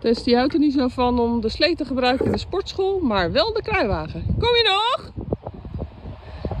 Dus die houdt er niet zo van om de slee te gebruiken in de sportschool, maar wel de kruiwagen. Kom je nog?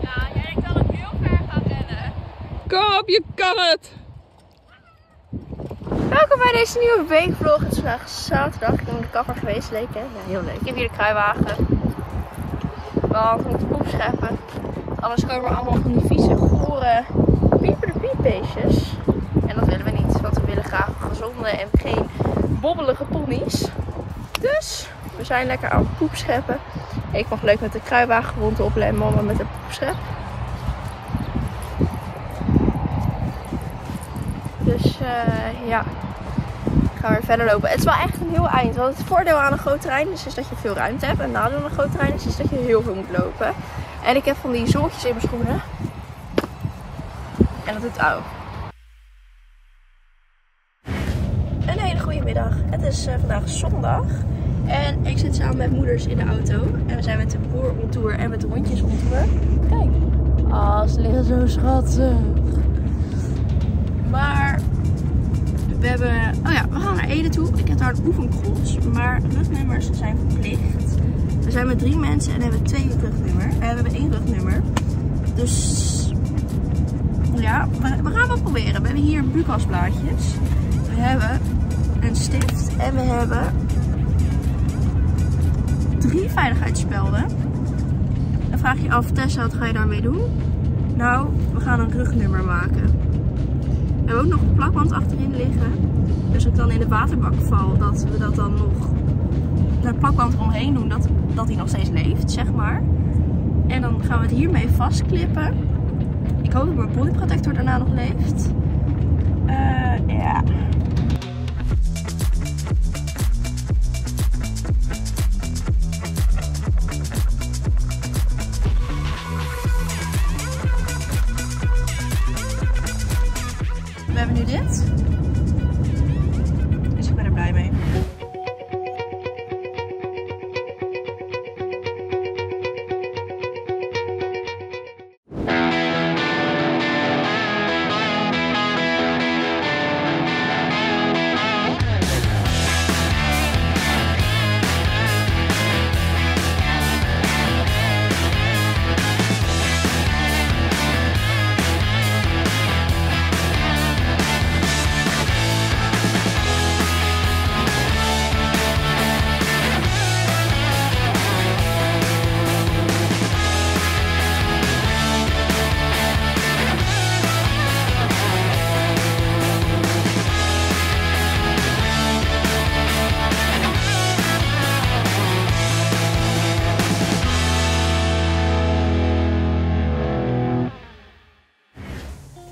Ja, jij kan het heel ver gaan rennen. Kom op, je kan het! Welkom bij deze nieuwe weekvlog. Het is vandaag zaterdag. Ik ben in de kapper geweest, leuk hè? Ja, heel leuk. Ik heb hier de kruiwagen. Want we moeten poep scheppen. Anders komen er allemaal van die vieze, gore, pieperde piepbeestjes. En dat willen we niet, want we willen graag gezonde en geen bobbelige ponies. Dus we zijn lekker aan het poep scheppen. Ik mag leuk met de kruiwagen rondhoppelen en mama met de poepschep. Dus eh, ja, ik ga weer verder lopen. Het is wel echt een heel eind. Want het voordeel aan een groot terrein is, dat je veel ruimte hebt. En het nadeel aan een groot terrein is, dat je heel veel moet lopen. En ik heb van die zooltjes in mijn schoenen. En dat doet ouw. Het is eh, vandaag zondag. En ik zit samen met moeders in de auto. En we zijn met de boer on tour en met de hondjes on tour. Kijk. Ah, ze liggen zo schattig. Maar we hebben. Oh ja, we gaan naar Ede toe. Ik heb daar een oefencross. Maar rugnummers zijn verplicht. We zijn met drie mensen en hebben twee rugnummer. En we hebben één rugnummer. Dus ja, we, gaan wel proberen. We hebben hier Bukasblaadjes. We hebben een stift. En we hebben drie veiligheidsspelden. Dan vraag je af, Tessa, wat ga je daarmee doen? Nou, we gaan een rugnummer maken. We hebben ook nog een plakband achterin liggen. Dus als ik dan in de waterbak val, dat we dat dan nog de plakband eromheen doen, dat, dat hij nog steeds leeft, zeg maar. En dan gaan we het hiermee vastklippen. Ik hoop dat mijn bodyprotector daarna nog leeft. Eh, ja.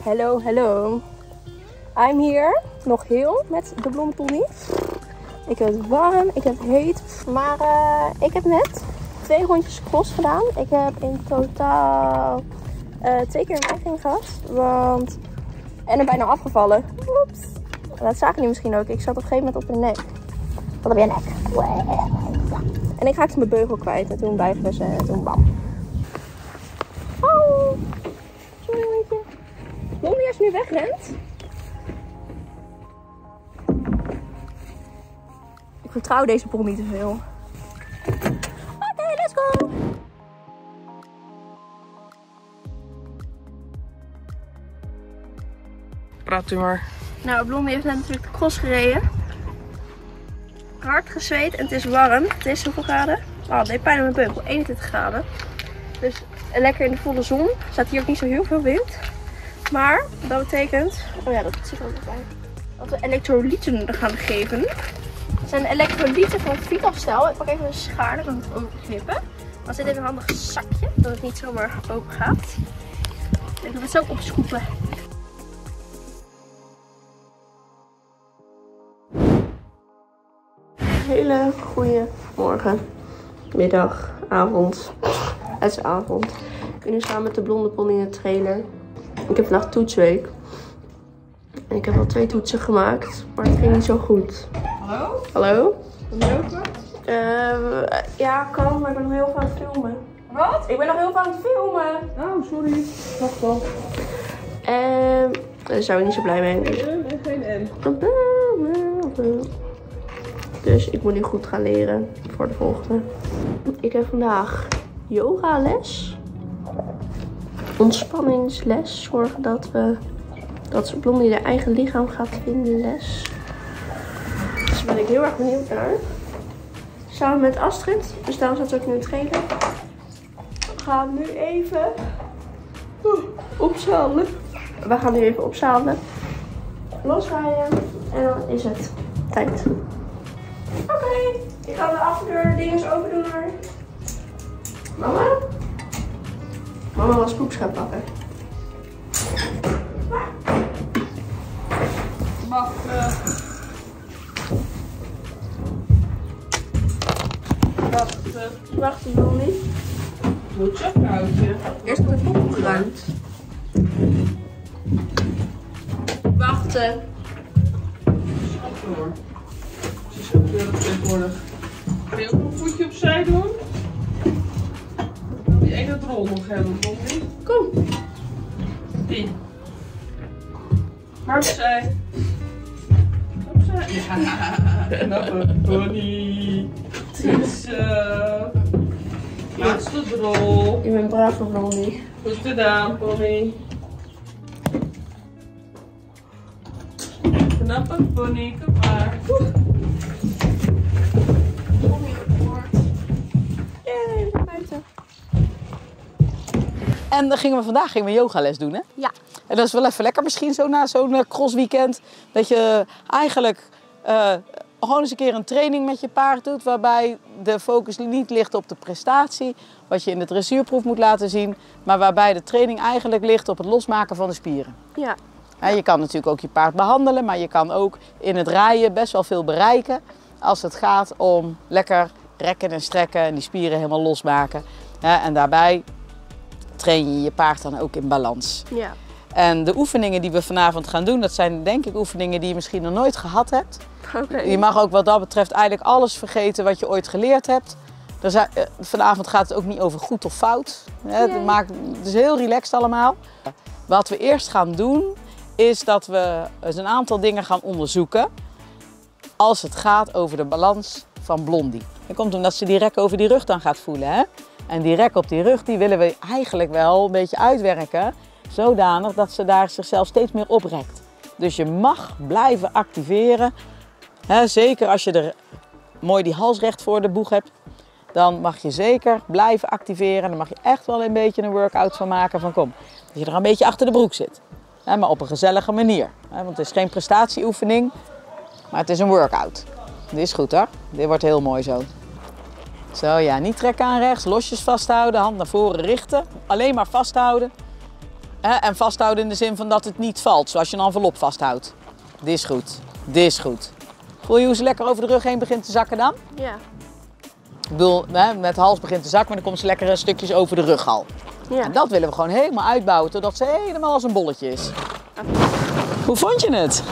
Hallo, hallo. I'm here. Nog heel met de blonde. Ik heb het warm, ik heb heet. Maar eh, ik heb net twee rondjes cross gedaan. Ik heb in totaal eh, twee keer een gehad. Want... En er bijna afgevallen. Oeps. Dat zagen jullie misschien ook. Ik zat op een gegeven moment op hun nek. Wat heb jij nek? En ik raakte mijn beugel kwijt. En toen bijgessen en toen bam. Oh. Sorry, hondje. Blondie als je nu wegrent. Ik vertrouw deze pol niet te veel. Oké, let's go! Praat u maar. Nou, Blondie heeft net natuurlijk de cross gereden. Hard gezweet en het is warm. Het is hoeveel graden? Oh, het deed pijn aan mijn beugel. 21 graden. Dus lekker in de volle zon. Er staat hier ook niet zo heel veel wind. Maar dat betekent, oh ja, dat zit er ook bij, dat we elektrolyten gaan geven. Het zijn elektrolyten van Vitalstel. Ik pak even een schaar, dan kan ik het openknippen. Dan zit in een handig zakje, dat het niet zomaar open gaat. En doe het zo opschroepen. Hele goede morgen, middag, avond. Het is avond. Ik ben nu samen met de blonde pony in de trailer. Ik heb vandaag toetsweek. En ik heb al twee toetsen gemaakt, maar het ging niet zo goed. Hallo? Hallo? Wil je open? Eh, ja, kan, maar ik ben nog heel veel aan het filmen. Wat? Ik ben nog heel veel aan het filmen. Oh, sorry. Wacht wel. En daar zijn we niet zo blij mee. En geen N. Dus ik moet nu goed gaan leren voor de volgende. Ik heb vandaag yogales. Ontspanningsles. Zorgen dat we dat Blondie haar eigen lichaam gaat vinden les. Dus daar ben ik heel erg benieuwd naar. Samen met Astrid. Dus daarom staat ook nu het trailer. We gaan nu even opzadelen. We gaan nu even opzadelen. Losrijden. En dan is het tijd. Oké, ik ga de achterdeur dinges open doen hoor. Mama? Mama was poeps gaan pakken. Wachten. Wachten. Wacht, ik wil niet. Moet je koudje. Eerst wordt het opgeruimd. Wachten. Schat door. Ze is ook keurig tegenwoordig. Wil je ook nog een voetje rol nog hebben, Blondie. Kom. Die. Maar opzij. Opzij. Ja, knappe pony. Zo. Laatste drol. Ik ben braaf voor Blondie. Goed gedaan, pony. Knappe pony, kom maar. En dan gingen we vandaag gingen we yogales doen, hè? Ja. En dat is wel even lekker misschien zo na zo'n eh, crossweekend. Dat je eigenlijk eh, gewoon eens een keer een training met je paard doet. Waarbij de focus niet ligt op de prestatie. Wat je in de dressuurproef moet laten zien. Maar waarbij de training eigenlijk ligt op het losmaken van de spieren. Ja. Ja, je kan natuurlijk ook je paard behandelen. Maar je kan ook in het rijden best wel veel bereiken. Als het gaat om lekker rekken en strekken en die spieren helemaal losmaken. Ja, en daarbij train je je paard dan ook in balans. Ja. En de oefeningen die we vanavond gaan doen, dat zijn denk ik oefeningen die je misschien nog nooit gehad hebt. Oké. Je mag ook wat dat betreft eigenlijk alles vergeten wat je ooit geleerd hebt. Eh, vanavond gaat het ook niet over goed of fout. Hè. Het, maakt, het is heel relaxed allemaal. Wat we eerst gaan doen, is dat we eens een aantal dingen gaan onderzoeken. Als het gaat over de balans van Blondie. Dat komt omdat ze die rek over die rug dan gaat voelen. Hè? En die rek op die rug, die willen we eigenlijk wel een beetje uitwerken. Zodanig dat ze daar zichzelf steeds meer oprekt. Dus je mag blijven activeren. Zeker als je er mooi die hals recht voor de boeg hebt. Dan mag je zeker blijven activeren. Dan mag je echt wel een beetje een workout van maken. Van kom, dat je er een beetje achter de broek zit. Maar op een gezellige manier. Want het is geen prestatieoefening. Maar het is een workout. Dit is goed hoor. Dit wordt heel mooi zo. Zo ja, niet trekken aan rechts. Losjes vasthouden. Hand naar voren richten. Alleen maar vasthouden. En vasthouden in de zin van dat het niet valt. Zoals je een envelop vasthoudt. Dit is goed. Dit is goed. Voel je hoe ze lekker over de rug heen begint te zakken dan? Ja. Ik bedoel, met de hals begint te zakken, maar dan komt ze lekker stukjes over de rug al. Ja. En dat willen we gewoon helemaal uitbouwen, totdat ze helemaal als een bolletje is. Hoe vond je het?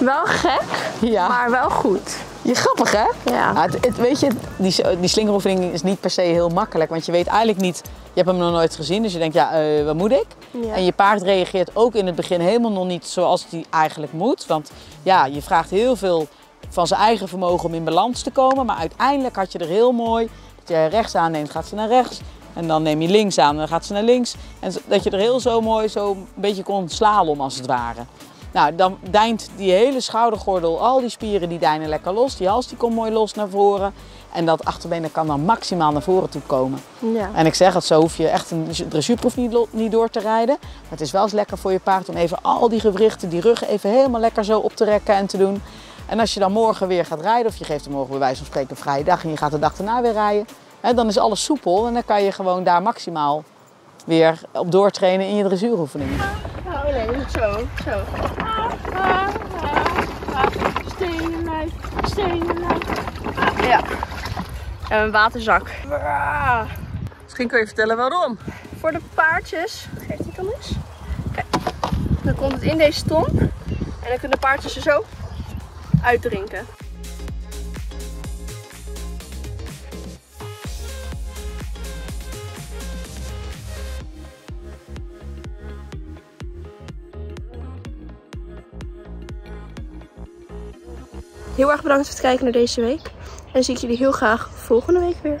Wel gek, Ja. maar wel goed. Je grappig hè? Ja. Ja, het, het- weet je, die, die slingeroefening is niet per se heel makkelijk. Want je weet eigenlijk niet, je hebt hem nog nooit gezien. Dus je denkt, ja, eh, wat moet ik? Ja. En je paard reageert ook in het begin helemaal nog niet zoals hij eigenlijk moet. Want ja, je vraagt heel veel van zijn eigen vermogen om in balans te komen. Maar uiteindelijk had je er heel mooi, dat je rechts aanneemt, gaat ze naar rechts. En dan neem je links aan dan gaat ze naar links. En dat je er heel zo mooi zo een beetje kon slalom als het ware. Nou, dan deint die hele schoudergordel, al die spieren die deinen lekker los. Die hals die komt mooi los naar voren. En dat achterbeen kan dan maximaal naar voren toe komen. Ja. En ik zeg het, zo hoef je echt een dressuurproef niet, niet door te rijden. Maar het is wel eens lekker voor je paard om even al die gewrichten, die ruggen even helemaal lekker zo op te rekken en te doen. En als je dan morgen weer gaat rijden, of je geeft hem morgen bij wijze van spreken een vrije dag en je gaat de dag daarna weer rijden, hè, dan is alles soepel en dan kan je gewoon daar maximaal weer op doortrainen in je dressuuroefeningen. Oh nee, niet zo. Zo. Stenen lijf, stenen lijf. Ja. En een waterzak. Misschien kun je vertellen waarom. Voor de paardjes. Geef die dan eens. Kijk. Dan komt het in deze ton. En dan kunnen de paardjes er zo uitdrinken. Heel erg bedankt voor het kijken naar deze week. En zie ik jullie heel graag volgende week weer.